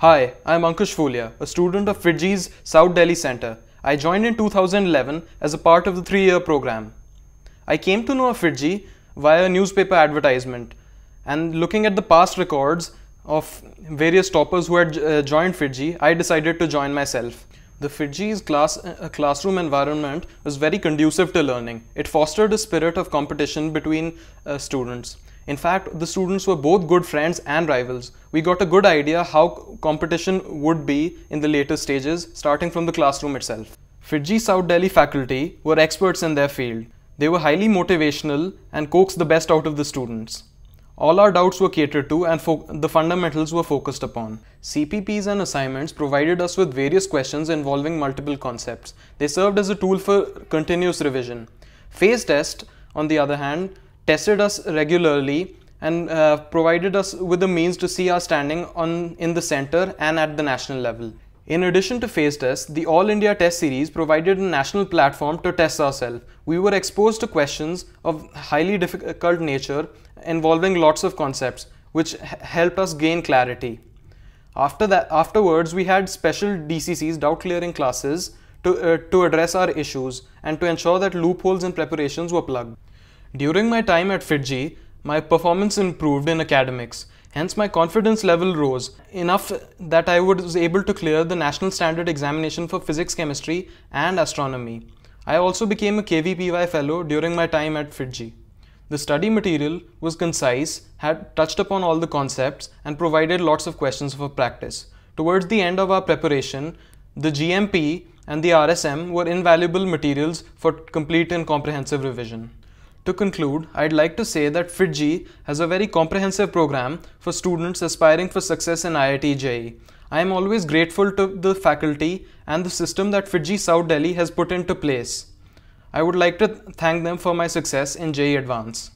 Hi, I'm Ankush Phulia, a student of FIITJEE's South Delhi Center. I joined in 2011 as a part of the three-year program. I came to know of FIITJEE via a newspaper advertisement and looking at the past records of various toppers who had uh, joined FIITJEE, I decided to join myself. The FIITJEE's class, uh, classroom environment was very conducive to learning. It fostered a spirit of competition between uh, students. In fact, the students were both good friends and rivals. We got a good idea how competition would be in the later stages, starting from the classroom itself. FIITJEE South Delhi faculty were experts in their field. They were highly motivational and coaxed the best out of the students. All our doubts were catered to and the fundamentals were focused upon. CPPs and assignments provided us with various questions involving multiple concepts. They served as a tool for continuous revision. Phase test, on the other hand, tested us regularly and uh, provided us with the means to see our standing on in the center and at the national level. In addition to phase tests, the All India Test Series provided a national platform to test ourselves. We were exposed to questions of highly difficult nature involving lots of concepts, which helped us gain clarity. After that, afterwards, we had special DCCs, doubt clearing classes, to, uh, to address our issues and to ensure that loopholes in preparations were plugged. During my time at FIITJEE, my performance improved in academics. Hence, my confidence level rose enough that I was able to clear the national standard examination for physics, chemistry, and astronomy. I also became a KVPY fellow during my time at FIITJEE. The study material was concise, had touched upon all the concepts, and provided lots of questions for practice. Towards the end of our preparation, the GMP and the RSM were invaluable materials for complete and comprehensive revision. To conclude, I'd like to say that FIITJEE has a very comprehensive program for students aspiring for success in IIT JEE. I am always grateful to the faculty and the system that FIITJEE South Delhi has put into place. I would like to thank them for my success in JEE Advance.